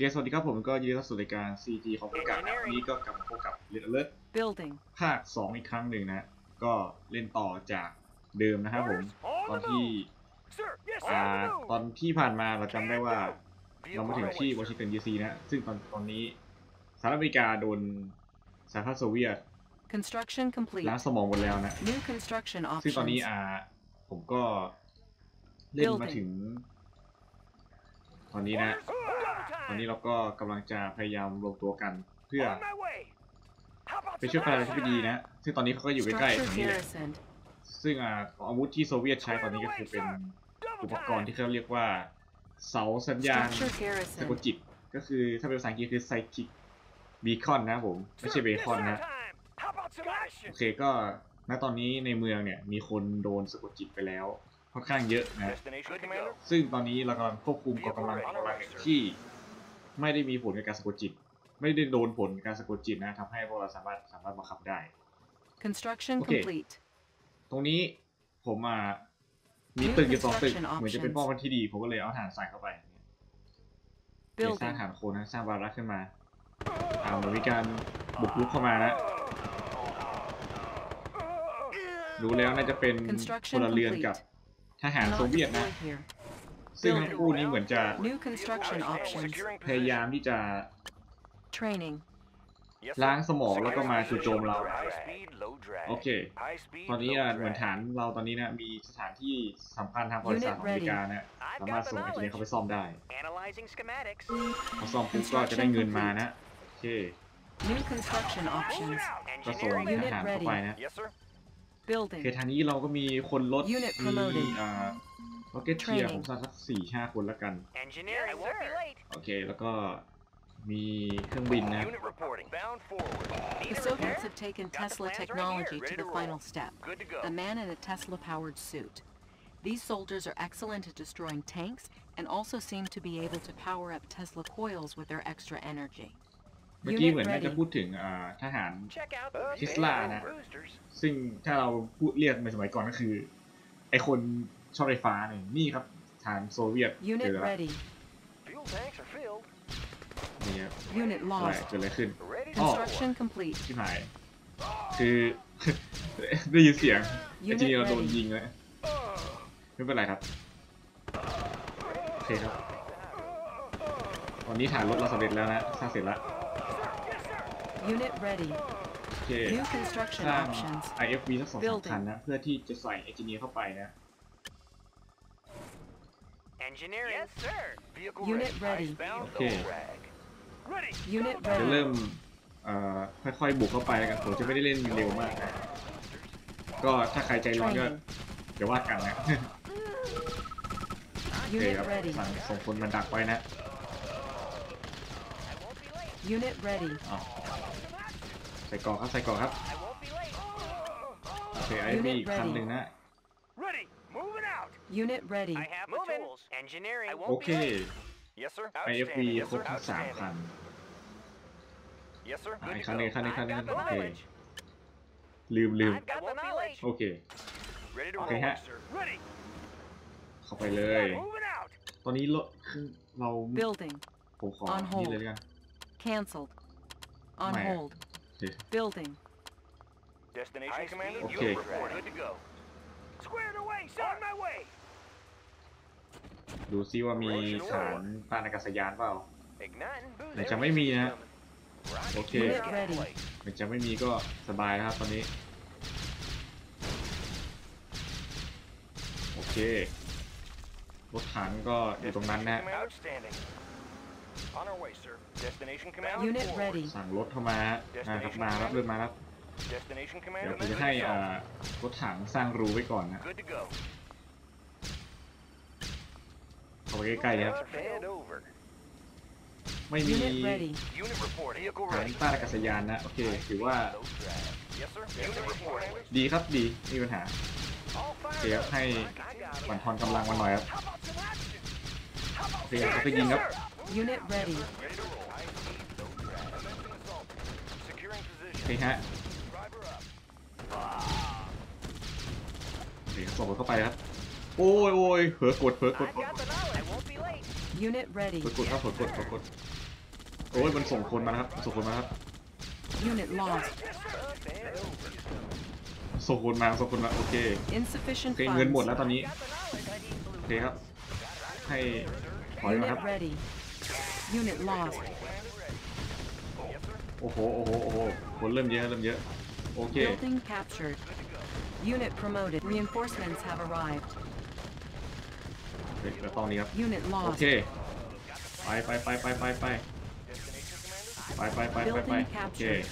เคสวัสดีครับผมก็ยินดีต้อนรับสู่รายการ CG ของโฟกัสนะวันนี้ก็กลับมาพบกับ Red Alert Building. ภาค 2 อีกครั้งหนึ่งนะ ก็เล่นต่อจากเดิมนะครับผม ตอนที่อ่าตอนที่ผ่านมาเราจำได้ว่า เรามาถึงที่วอชิงตันดีซีนะ ซึ่งตอนตอนนี้สหรัฐอเมริกาโดนสหภาพโซเวียต Construction complete. ล้างสมองหมดแล้วนะ New construction ซึ่ง options. ตอนนี้อ่าผมก็เล่นมาถึง ตอนนี้นะต อนนี้เราก็กำลังจะพยายามรวมตัวกันเพื่อไปช่วยประธานาธิบดีนะ ซึ่งตอนนี้เขาก็อยู่ใกล้ๆต Structure รงนี้แหละ garrisoned. ซึ่งอ่าของอาวุธที่โซเวียตใช้ตอนนี้ก็คือเป็นอุปกรณ์ที่เขาเรียกว่า เสาสัญญาณ Structure สะกด garrisoned. จิตก็คือถ้าเป็นภาษาอังกฤษคือ psychic beacon นะครับผม ไม่ใช่เบคอนนะ โอเคก็ณตอนนี้ในเมืองเนี่ยมีคนโดนสะกดจิตไปแล้วค่อนข้างเยอะนะ ซึ่งตอนนี้เรากำลังควบคุมกองกำลังของกำลังที่ ไม่ได้มีผลกับการสะกดจิต ไม่ได้โดนผลการสะกดจิตนะทำให้พวกเราสามารถสามารถบังคับได้ Construction Okay. complete. ตรงนี้ผมอะมีตึกอยู่สองตึก เหมือนจะเป็นป้องกันที่ดี ผมก็เลยเอาฐานใส่เข้าไปเนี่ยสร้าง Building. ฐานโคนนะสร้างบารักขึ้นมาอ่าเหมือนมีการบุกรุกเข้ามานะรู้แล้วน่าจะเป็นพ Construction ลเรือนกับ complete. ทหารโซ Cannot เวียตนะ deploy here. ซึ่งทั้งคู่นี้เหมือนจะ New construction options. พยายามที่จะ Training. ล้างสมองแล้วก็มาจู่โจมเรา โอเค ตอนนี้อะเหมือนฐานเราตอนนี้นะมีสถานที่สำคัญทางประวัติศาสตร์ของอเมริกานะสามารถส่งเอนจิเนียร์เข้าไปซ่อมได้ Analyzing schematics. พอซ่อมปุ๊บก็จะได้เงินมานะโอเค New construction options. ก็ส่ง Engineering. ทหารเข้าไปนะ Yes, sir. โอ Building. เคทางนี้เราก็มีคนรถ Unit มี promoted อ่าโรเก็ตเทีย Training ผมสั่สักสี่ห้าคนละกัน Engineering, I won't be late. โอเค แล้วก็มีเครื่องบินนะ Unit reporting. Bound forward. Need The a Soviets repair? have taken Got the Tesla plans right technology here, to ready the to roll. final step. Good to go. A man in a Tesla powered suit. These soldiers are excellent at destroying tanks and also seem to be able to power up Tesla coils with their extra energy. เมื่อกี้ Unit เหมือนน่าจะ ready. พูดถึงอ่าทหาร Check out the Tesla big นะ boosters. ซึ่งถ้าเราพูดเรียกในสมัยก่อนก็คือ ไอคน ชอบไฟฟ้าเนี่ยนี่ครับฐานโซเวียตเจ Unit อแล้ว ready. Fuel tanks are filled. นี่ครับ Unit อะไร lost. เกิดอะไรขึ้น Ready to Oh. Construction complete. ที่หายคือได้ยินเสียงไอ Unit ทีนี้เราโดน ready. ยิงแล้วไม่เป็นไรครับโอเคครับตอนนี้ฐานรถเราสำเร็จแล้วนะสร้างเสร็จแล้ว Unit ready. โอเค New construction สร้าง options. IFV สักสองสาม Building คันนะเพื่อที่จะใส่เอนจิเนียร์เข้าไปนะ Engineering. Yes, sir. Vehicle Unit ready. Icebound Okay. ORAG. Ready. Unit จะ ready. เริ่มเอ่อค่อยๆบุกเข้าไปแล้วกันผมจะไม่ได้เล่นเร็วมากนะก็ถ้าใครใจร้อนก็ Training. เดี๋ยวว่ากันนะ โอเค Unit ครับ ready. สั่งส่งคนมาดักไว้นะ I won't be late. Unit ready. อ้าวใส่กรอกครับใส่กรอกครับ I won't be late. โอเคไอ้มีอีกคันหนึ่งนะ Ready. Moving out. Unit ready. I have the tools. Engineering. I โอ won't เค be late. Yes, sir. IFV ครบทั้งสามคัน Yes, sir. อ่ะ Good อีก to คันหนึ่ง go. คันหนึ่งคันหนึ่ง I've got the โอเค knowledge. ลืมลืม I've got the knowledge. โอเค Ready to Okay, roll, ha- sir. Ready. เข้าไปเลย Moving out. ตอนนี้รถคือเรา Building. ผมขอ On นี่ hold. เลยแล้วกัน Cancelled. On Maya. hold. โอเค Building. Destination commander. Okay. Unit report. Good to go. Squared away, sir. On my way. ดูซิว่ามีฐานปานอากาศยานเปล่า Igniting. boost. ไหนจะไม่มีนะ Rocket โอเค Unit ready. มันจะไม่มีก็สบายนะครับตอนนี้ โอเครถถังก็อยู่ตรงนั้นนะ Outstanding. On our way, sir. Destination commander. Unit forward. ready. สั่งรถเข้ามานะครับมารับเริ่มมารับ Destination เดี๋ยว commander. ผมจะ Good ให้ to go. อ่ารถถังสร้างรูไว้ก่อนนะ Good to go. เข้าไปใกล้ๆเลยครับ Head over. ไม่มี Unit ready. Unit report. Vehicle ฐาน ready. ต้านอากาศยานนะ โอเค ถือว่า Low drag. Yes, sir. Unit reporting. ดีครับดีไม่มีปัญหา All โอเค fired ครับ up. ให้ I got บัน it. ทอนกำลังมาหน่อยครับ How about some action? How about โอเคครับไปยิงครับ Unit ready. Ready to roll. High speed. Low drag. Commencing assault. Securing โอ position. เคฮะ Driver up. โอเคส่งรถเข้าไปครับ โอ้ยโอ้ยเผลอกดเผลอกด I've got the knowledge. I won't be late. Unit ready. เผลอกดครับเผลอกดเผลอกดโอ้ยมันส่งคนมาแล้วครับส่งคนมาครับ Unit lost. ส่งคนมาส่งคนมาโอเค Insufficient โอเคเงินหมด funds. แล้วตอนนี้โอเคครับ ให้ถอยมาครับ Unit ready. Unit lost. โอ้โหโอ้โหโอ้โหคนเริ่มเยอะเริ่มเยอะโอเค Building captured. Unit promoted. Reinforcements have arrived. เดี๋ยวตอนนี้ครับ Unit โอ lost. เค ไปไปไปไปไปไปไปไปไปไปไป Building โอเค captured.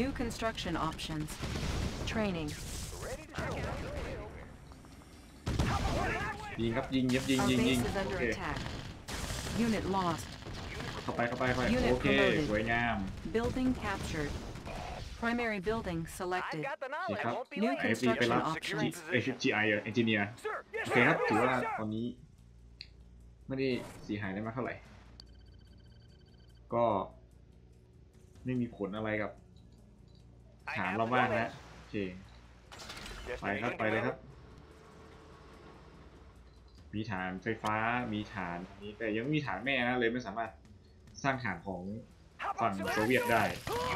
New construction options. Training. ยิงครับ ยิงยิงยิง Our ยิงยิง base is โอ under เค attack. Unit lost. เข้าไปเข้าไปเข้าไป Unit โอเค promoted สวยงาม Building captured. Primary building selected. I've got the โอเค knowledge. ครับ I won't be new ไอ late. เอฟซีไปรับ construction G- options. เอฟจีไอเอนจิเนียร์ Sir, yes, โอเคครับ sir. ถือว่า Yes, sir. ตอนนี้ ไม่ได้เสียหายได้มากเท่าไหร่ ก็ ไม่มีผลอะไรกับ I ฐาน have เรา the บ้าง knowledge. นะโอเคไปครับ Destination ไปเลยครับ commander. มีฐานไฟฟ้ามีฐานนี้แต่ยังไม่มีฐานแม่นะเลยไม่สามารถสร้างฐานของ How about ฝั่ง some โซเวียตได้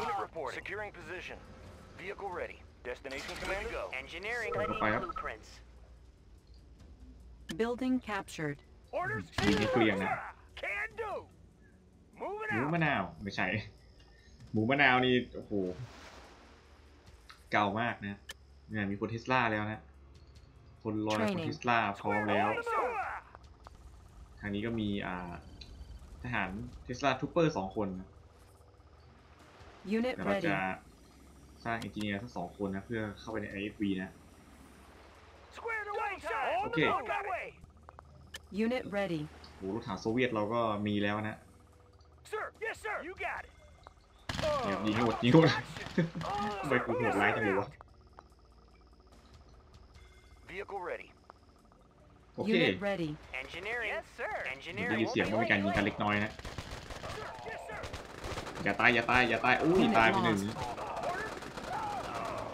Unit reporting. Securing position. Vehicle ready. Destination commander. Go. Engineering Go fire. blueprints. Building captured. Orders. ยิงให้เกลี้ยงนะ Can do. Moving หมู out. มะนาวไม่ใช่ หมูมะนาวนี่โอ้โหเก่ามากนะเนี่ยมีคนเทสลาแล้วนะ คนลอยคน Training เทสลาพร้อมแล้ว Square one. ทางนี้ก็มีอ่าทหารเทสลาทูเปอร์สองคนนะ Unit เดี๋ยวเรา ready. จะสร้างเอนจิเนียร์ทั้งสองคนนะ เพื่อเข้าไปใน IFV นะ Squared away, sir. On Okay. the boat that way. Unit ready. โหรถถังโซเวียตเราก็มีแล้วนะ Sir, yes, sir. You got it. เนี่ยยิงให้หมดยิงให้หมดทำไมกูโหดร้ายจังเลยวะ Vehicle ready. โอเค Unit ready. Engineering. Yes, sir. ได้ Engineering. ยินเสียงว่ามีการยิงกันเล็กน้อยนะ Yes, sir. อย่าตายอย่าตายอย่าตายอุ้ยตายไปหนึ่ง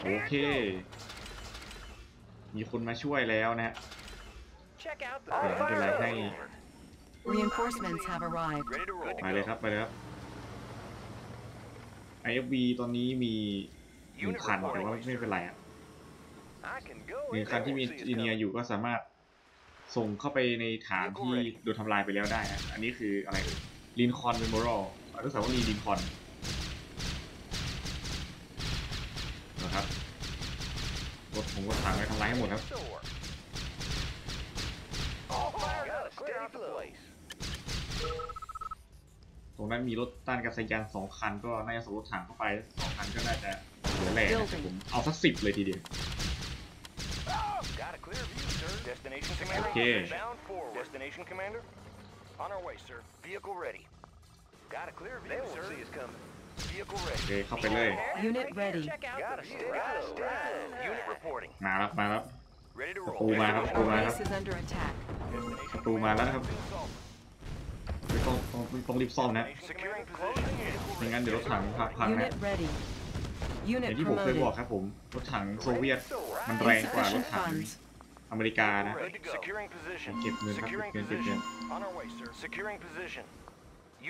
โอเค มีคนมาช่วยแล้วนะฮะ Check out the เดี๋ยวไม่เป็นไรให้ Reinforcements have arrived. Ready to roll. ไปเลยครับไปเลยครับ IFV ตอนนี้มีหนึ่งคันแต่ว่าไม่เป็นไรอะ I can go หนึ่ง in คัน there. ที่มี We'll see จี it's เนีย coming. อยู่ก็สามารถส่งเข้าไปในฐานที่โดนทำลายไปแล้วได้อะอันนี้คืออะไรลินคอนเมมโมรัลอ นุสาวรีย์ลินคอนนะครับรถผมก็ถังไปทำลายให้หมดครับ Store. Oh, fire up. Clear out the place. ตรงนั้นมีรถต้านกระสยานสองคัน ก็น่าจะส่งรถถังเข้าไปสองคันก็น่าจะเหลือแหล่นะผมเอาสักสิบเลยทีเดียว Got a clear view, sir. Destination commander. Okay. Bound forward. Destination commander. On our way, sir. Vehicle ready. Got a clear view, sir. See us coming. Vehicle โอ ready. เคเข้าไปเลย Unit ready. Check out Got a stick. Unit reporting. มาแล้วมาแล้ว Ready to ประ roll. ตูมาครับประตู Our มาครับ base is under attack. ประตูมาแล้วนะครับไม่ต้องต้องต้องรีบซ่อมนะ Securing position. ไม่งั้นเดี๋ยวรถถังพังพังนะ Unit ready. อย่า Unit งที่ผมเคยบอก promoted. ครับผม รถถังโซเวียตมันแรงกว่ารถ Insufficient ถัง funds. อเมริกานะ Good to go. Securing position. เก็บเงินครับ Securing เก็บเงินเก็บเงิ position. น On our way, sir. Securing position.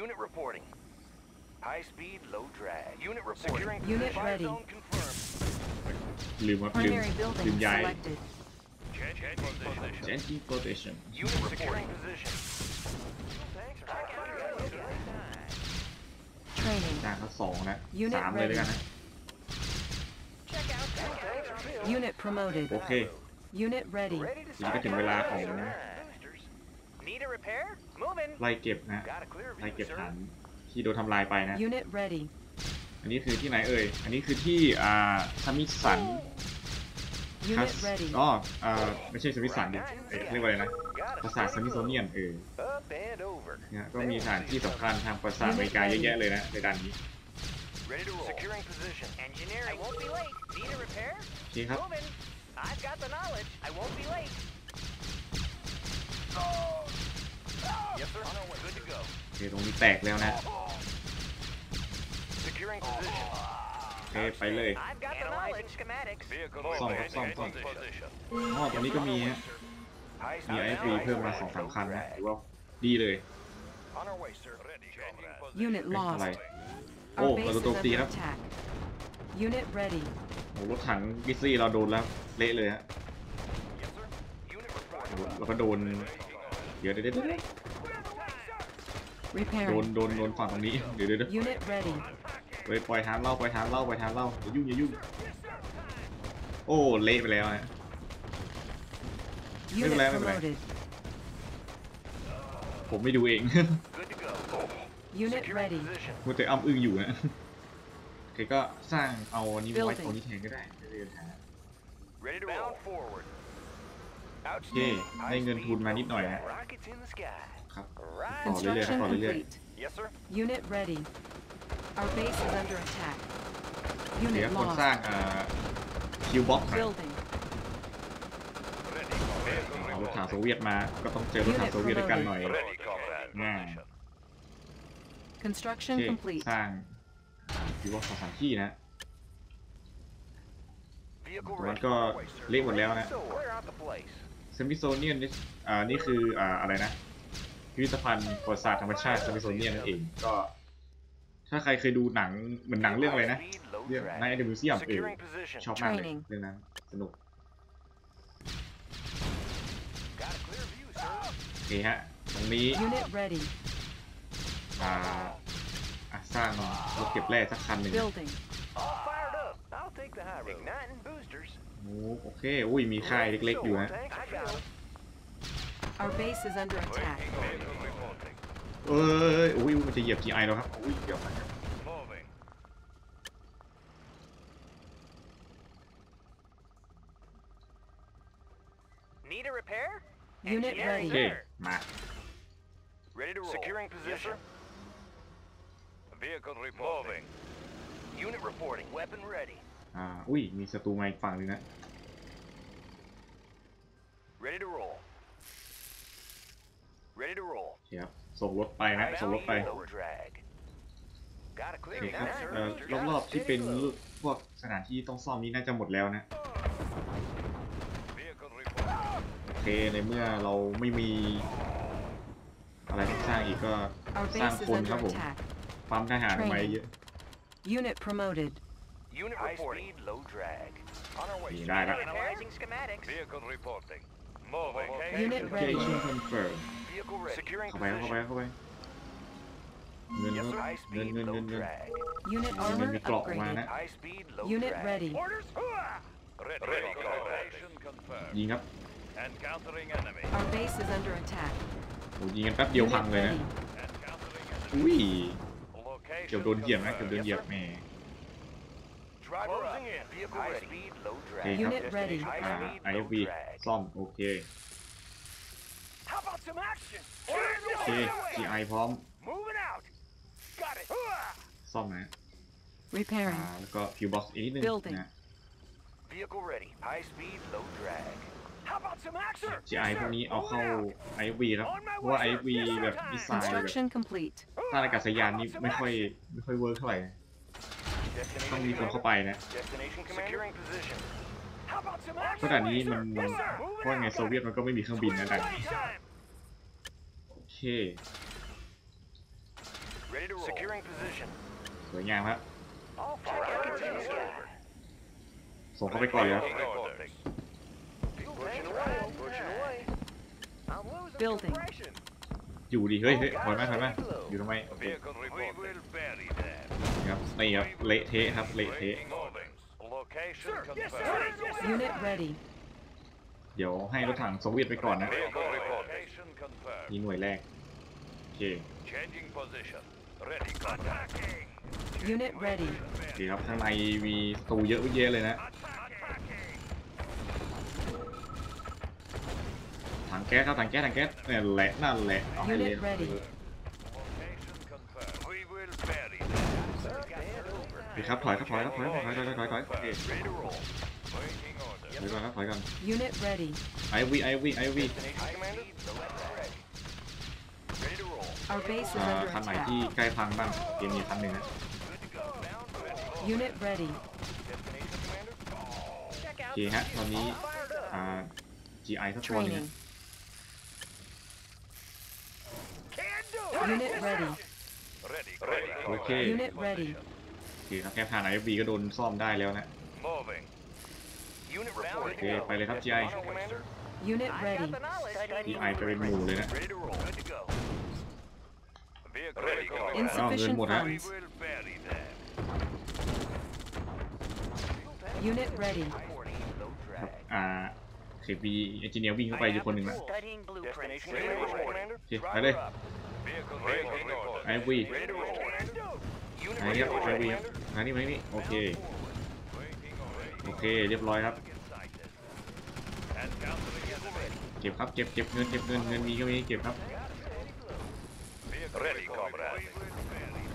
Unit reporting. High speed, low drag. Unit reporting. Securing Unit Fire ready. zone confirmed. ลืมครับลืม Primary ลื building มย้าย selected. Gentle protection Unit reporting position. Training. จ้างเขาสองนะ Unit สามเลย ready ด้วยกันนะ Unit promoted. โอเค Unit ready. ทีนี้ก็ถึงเวลาของ Need a repair? Moving. ไล่เก็บนะ Got a clear ไล่ view, เก็บ sir. ฐานที่โดนทำลายไปนะ Unit ready. อันนี้คือที่ไหนเอ่ย อันนี้คือที่อ่า Smithsonian Unit ready. อ๋ออ่าไม่ใช่ Smithsonian เอ้ยเรียกว่าอะไรนะ Got a ปราสาท Smithsonian เออ Up and over. เนี่ยก็มีสถานที่สำคัญทางประวัติศาสตร์อเมริกาเยอะแยะเลยนะในด้านนี้ Ready to roll. Securing position. Engineering. I won't be late. Need a repair? โอเคครับ โอเคตรงนี้แตกแล้วนะ Securing position. โอเคไปเลย I've got the knowledge. Schematics. Vehicle ซ่อมครับซ่อมซ่อม position. อ๋อตรงนี้ก็มีฮะ High มี speed, ไอฟรี high เพิ่มมา drag, สองสาม low คันนะ drag. ถือว่าดีเลย On On our way, sir. Ready, comrade. Unit เอ๊ะอะไร lost. โอ้ Our เรา base จะ is โจมตี under ครับ attack. Unit ready. โอ้รถถังกิซี่เราโดนแล้วเละเลยฮะ Yes, sir. Unit โอ้ reporting. แล้วก็โดน เดี๋ยวเดี๋ยวเดี๋ยวเดี๋ยว โดน Repairing. โดน โดนฝั่งตรงนี้ เดี๋ยวเดี๋ยวเดี๋ยว Unit ready. เฮ้ยปล่อยทางเล่าปล่อยทางเล่าปล่อยทางเล่าอย่ายุ่งอย่ายุ่ง โอ้ เละไปแล้วฮะ Unit ไม่เป็นไรไม่เป็นไร promoted. ผมไม่ดูเอง Good to go. Unit Securing ready. position. มัวแต่อ้ำอึ้งอยู่นะโอเคก็สร้างเอาอันนี้มาไว้ตรงนี้แทนก็ได้ไม่เป็นปัญหา Ready to roll. forward. โอเคได้เงินทุนมานิดหน่อยฮะ Rockets in the sky. ครับ Right. ต่อเรื่อยๆครับ Construction ต่อเรื่อย complete. Yes, sir. Unit ready. Our base is under attack. ๆเดี๋ยว Unit คนสร้าง lost. อ่าคิวบ็อกซ์ Building. รถถังโซเวียตมา ก็ต้องเจอรถถังโซเวียตด้วยกันหน่อย Ready, comrade. ง่าย Construction โอเค complete. สร้างคิวบ็อกซ์สถานที่นะ Vehicle ตรงนั้น ready. ก็ On our way, sir. เละหมดแล้วนะ So, clear out the place. เซมิโซเนียนนี่อ่านี่คืออ่าอะไรนะพิพิธภัณฑ์ประวัติศาสตร์ธรรมชาติ Smithsonian นั่นเองก็ ถ้าใครเคยดูหนังเหมือนหนังเรื่องอะไรนะ High-speed, low เรื่อง drag. ในเดอะมิวเซียมเออ Securing position. ชอบมากเลย Training เรื่องนั้นสนุก Got a clear view, sir. โอเคฮะตรงนี้ Unit ready. อ่าอะสร้างรถเก็บแร่สักคันหนึ่ง โอ้โอเคอุ้ยมีค่ายเล็กๆอยู่ฮะ Thanks, I got 'em. Our base is under attack. Vehicle reporting. เอ้ยอุ้ยมันจะเหยียบ GI แล้วครับอุ้ยเดี๋ยวนะ Moving. Need a repair? Unit Engineering, โอเค ready. sir. มา Ready to roll. Securing position. Vehicle reporting. Moving. Unit reporting. Weapon ready. อ่าอุ้ยมีศัตรูมาอีกฝั่งหนึงนะ Ready to roll. Ready to roll. โอเคครับส่งรถไปนะ ส่งรถไป Low drag. Got a โอ clear เคครับ view, sir. เอ่อรอบๆที่เป็นพวกสถานที่ต้องซ่อมนี้น่าจะหมดแล้วนะ Vehicle reporting. โอเค ในเมื่อเราไม่มี อะไรที่สร้างอีกก็ Our สร้าง base is คนค under รับผม attack. ปั๊มทหารไว้เยอะ Unit promoted. Unit High reporting. speed, low drag. On our way. Nhìn sir. đây đó. Analyzing schematics. Vehicle reporting. Moving. Unit o k ready. a confirm Vehicle ready. Securing เข้าไปเข้าไป position. เข้าไป เงิน Yes, ครับ sir. High เงิน speed, เงิน low เงินเงิน drag. Unit เงิน armor มีเกราะออกมา upgraded. นะ High speed, low Unit drag. ready. Orders. Ready. Ready. Location confirmed. ยิงครับ Encountering enemy. Our base is under attack. โอ้ยิงกันแป๊บเดียวพัง Unit เลยนะ ready. Encountering enemy. อุ้ย Location เกือบโดนเหยียบนะเกือบโดนเหยียบแหม Driver Closing in. Vehicle High ready. speed, low โอ drag. เคครับ Unit ready. High อ่า speed, low IFV drag. ซ่อม โอเค How about some action? โอเค GI พร้อม Moving out. Got it. ซ่อมนะ Repairing. อ่าแล้วก็ฟิวบ็อกซ์อีกนิดนึง Building นะ Vehicle ready. High speed, low drag. How about some action? GI พวกนี้เอาเข้า IFV ครับ เพราะว่า IFV แบบมิสไซล์แบบ Construction complete. ท่านอากาศยานนี่ไม่ค่อยไม่ค่อยเวิร์กเท่าไหร่ Destination ต้องมีคนเข้า commander. ไปนะ Destination commander. Securing position. How about some เพราะด่านนี้มันมันเพราะไงโซเวียตมันก็ไม่มีเครื่องบินนะด่านนี้โอเค Ready to roll. Securing position. สวยงามครับ All fired in the sky. ส่งเข้าไปก่อนเลยครับ Pushing away. Pushing away. I'm losing Building. Compression. อยู่ดิเฮ้ยเฮ้ยถอยมาถอยมาอยู่ทำไมโอเค Vehicle reporting. We will bury them. ครับนี่ครับเละเทะครับเละเทะ Location confirmed. Unit ready. เดี๋ยวให้รถถังโซเวียตไปก่อนนะ Vehicle reporting. Location confirmed. นี่หน่วยแรกโอเค Changing position. Ready. Attacking. Unit ready. โอเคครับข้างในมีศัตรูเยอะเยอะเลยนะ ถัง แก๊สครับถังแก๊สถังแก๊สเนี่ยแหละนั่นแหละเอาให้เลย Unit ready. Location confirmed. We will bury them. โอเคครับถอยครับถอยครับถอยถอยถอยถอยถอยถอยโอเค Ready to roll. Waiting order. ถอยก่อนครับถอยก่อน Unit ready. ไอวีไอวีไอวี Destination commander. Ready. Ready to roll. Our base is อ่า under คันไหนที่ attack. ใกล้พังบ้างเกมมีคันหนึ่งนะ Good to go. Down. Ready. Unit ready. Destination commander. Check โอ out. เคฮะตอนนี้ Fired up. อ่า GI สักตัวหนึง Training. นะ Can do it. Unit ready. Ready. Ready. โอเค Unit ready. โอเคครับแค่ผ่าน IFB ก็โดนซ่อมได้แล้วนะ Moving. Unit reporting. โอเคไปเลยครับ GI On our way, sir. Unit ready. GI ไปเป็นหมู่เลยนะ Ready to roll. Good to go. Vehicle ready. to go. อ้าวเงิน Insufficient หมดฮะ We funds. will bury that. Unit ready. ครับอ่าเคบีเอนจิเนียร์วิ่งเข้าไปอยู่คนหนึ่งนะ Studying blueprints. Destination ready to roll, Commander. โอเคไปเลย Vehicle ready. Vehicle IFB ready to roll. Unit ไหน ready ครับ to roll, ไอวี Commander. มานี่มานี่โอเคโอเคเรียบร้อยครับ And down to the vehicle ready. เก็บครับเก็บเก็บเงินเก็บเงินเงินมีก็มีเก็บครับ Ready, comrade.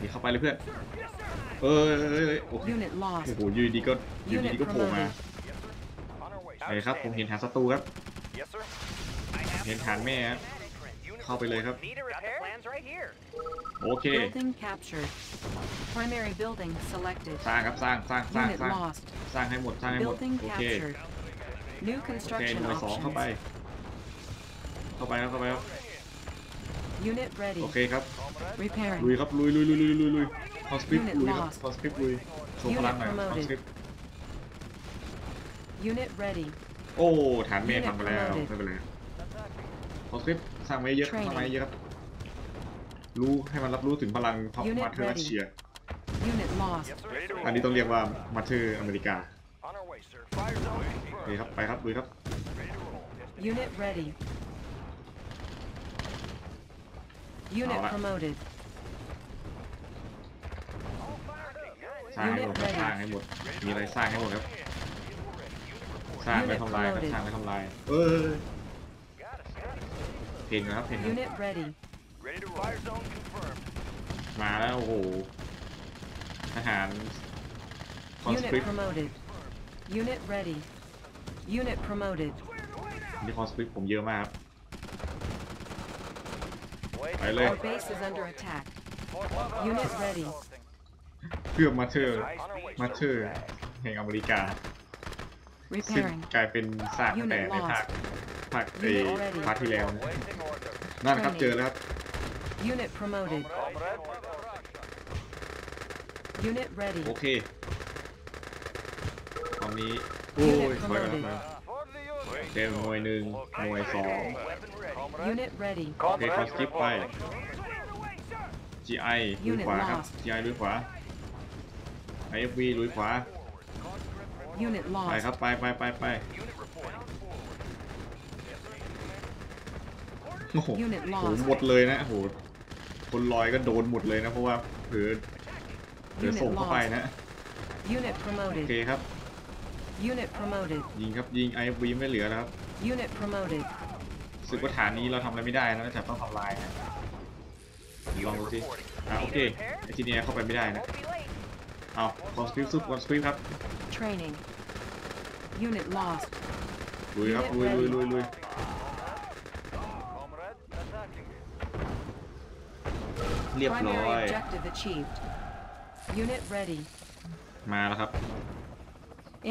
นี่เข้าไปเลยเพื่อนเออเออเออเออโอเค Unit โอ้ lost. โหอยืนดีก็อยืนดีก็โผล่มา On our way. ไปครับผมเห็นฐานศัตรูครับ Yes, sir. เห็นฐานแม่ครับ เข้าไปเลยครับ Need a repair? Plans right here. โอเค Building captured. Primary building selected. สร้างครับสร้างสร้างสร้าง Unit สร้าง lost. สร้างให้หมดสร้างให้หมด Building โอเค captured. New โอเค construction หน่วยสองเข้าไป options. เข้าไปครับเข้าไปครับ Unit ready. โอเคครับ Repairing. ลุยครับลุยลุยลุยลุยลุยลุยคอนสคริป Unit ลุยครับ lost. คอนสคริปลุยโชว์พลังหน่อย Unit คอน promoted. สคริป Unit ready. โอ้ฐานเมฆ Unit ทำไปแล้ว promoted. ไม่เป็นไรคอน สคริปสร้างไว้เยอะ Training. สร้างไว้เยอะครับ รู้ให้มันรับรู้ถึงพลังท็อป Unit มาเธอร์ ready. เชีย Unit lost. Yes, sir. Ready to อัน roll. นี้ต้องเรียกว่ามาเธอร์อเมริกา On our way, sir. Fire zone โอเค confirmed. ครับ ไปครับลุยครับ Ready to roll. Unit ready. Unit Alright. promoted. สร้างให้หมดครับ Unit ready. สร้างให้หมด มีอะไรสร้างให้หมดครับ สร้างแล้ว Unit ทำลายครับ promoted. สร้างแล้วทำลาย เออ เพลงนะครับเพลงครับ Unit ready. Ready to roll. Fire zone confirmed. มาแล้วโอ้โหทหารคอนส Unit คริป promoted. Unit ready. Unit promoted. นี่คอนสคริปผมเยอะมากครับ Wait. ไปเลย Our base is under attack. Unit ready. เพื่อมาเธอร์ On our way, มา sir. เธอร์แห่งอเมริกา ซึ่ง Repairing. กลายเป็นซากตั้งแต่ Unit ในภาค lost. ภาคเอ Unit ready. ภาคที่แล้วนะ Waiting order. นั่นครับเจอแล้วครับ Unit promoted. Comrade. Unit ready. โอเคตอนนี้โอ้ย Unit ถอยก่อนครับ promoted. For the unit. เจอหน่วยหนึ่งหน่วยสอง Weapon ready. Unit ready. โอเคคอนสคริปไป GI ลุยขวาครับ Unit lost. GI ลุยขวา IFV ลุยขวา Unit ไป lost. ครับไปไปไปไป โอ้โห Unit โห lost. หมดเลยนะโอ้โหคนลอยก็โดนหมดเลยนะเพราะว่าเผือเผือ Unit ส่งเข้าไป lost. นะ Unit โอเค promoted. ครับ Unit promoted. ยิงครับยิง IFV ไม่เหลือแล้วครับ Unit promoted. รู้สึกว่าฐานนี้เราทำอะไรไม่ได้นะแต่ต้องทำลายนะลองดูสิอะโอเคไอทีเนี้ยเข้าไปไม่ได้นะ Won't be late. เอาคอนสคริปต์สุดคอนสคริปต์ครับ Training. Unit lost. ลุยครับลุยลุยลุยลุย เรียบร้อ Primary ย objective achieved. Unit ready. มาแล้วครับ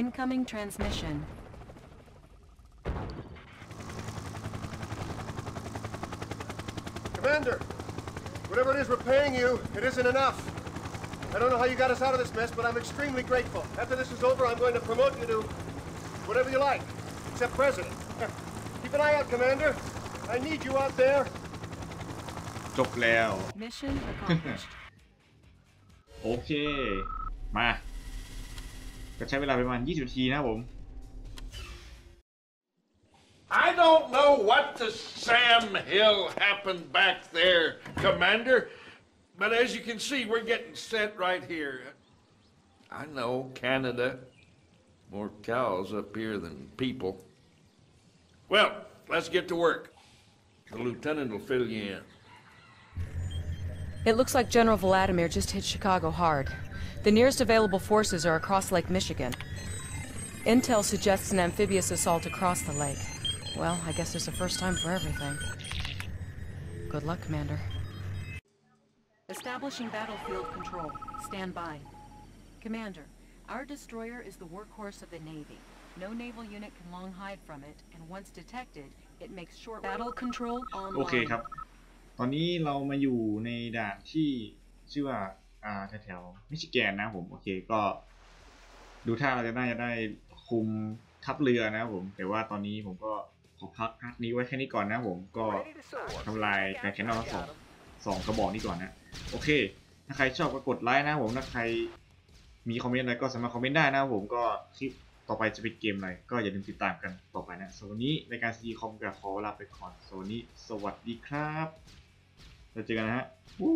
Incoming transmission. จบแล้ว Mission accomplished. โอเค มา ก็ใช้เวลาประมาณ 20 นาทีนะครับผม I don't know what to Sam Hill happened back there, Commander, but as you can see, we're getting set right here. I know Canada, more cows up here than people. Well, let's get to work. The lieutenant will fill you in. It looks like General Vladimir just hit Chicago hard. The nearest available forces are across Lake Michigan. Intel suggests an amphibious assault across the lake. Well, I guess there's a first time for everything. Good luck, Commander. Establishing battlefield control. Stand by. Commander, our destroyer is the workhorse of the Navy. No naval unit can long hide from it, and once detected, it makes short battle control online. Okay, ตอนนี้เรามาอยู่ในด่านที่ชื่อว่าอ่าแถวๆมิชิแกนนะผมโอเคก็ดูท่าเราจะน่าจะได้คุมทัพเรือนะผม แต่ว่าตอนนี้ผมก็ขอพักพาร์นี้ไว้แค่นี้ก่อนนะผมก็ทำลายการแคนนอลสองสองกระบอกนี้ก่อนนะโอเค ถ้าใครชอบก็กดไลค์นะผมถ้าใครมีคอมเมนต์อะไรก็สามารถคอมเมนต์ได้นะผมก็คลิปต่อไปจะเป็นเกมอะไรก็อย่าลืมติดตามกันต่อไปนะสวันนี้รายการซีคอมกับขอลาไปก่อนสวันนี้สวัสดีครับ แล้วเจอกันนะฮะวู้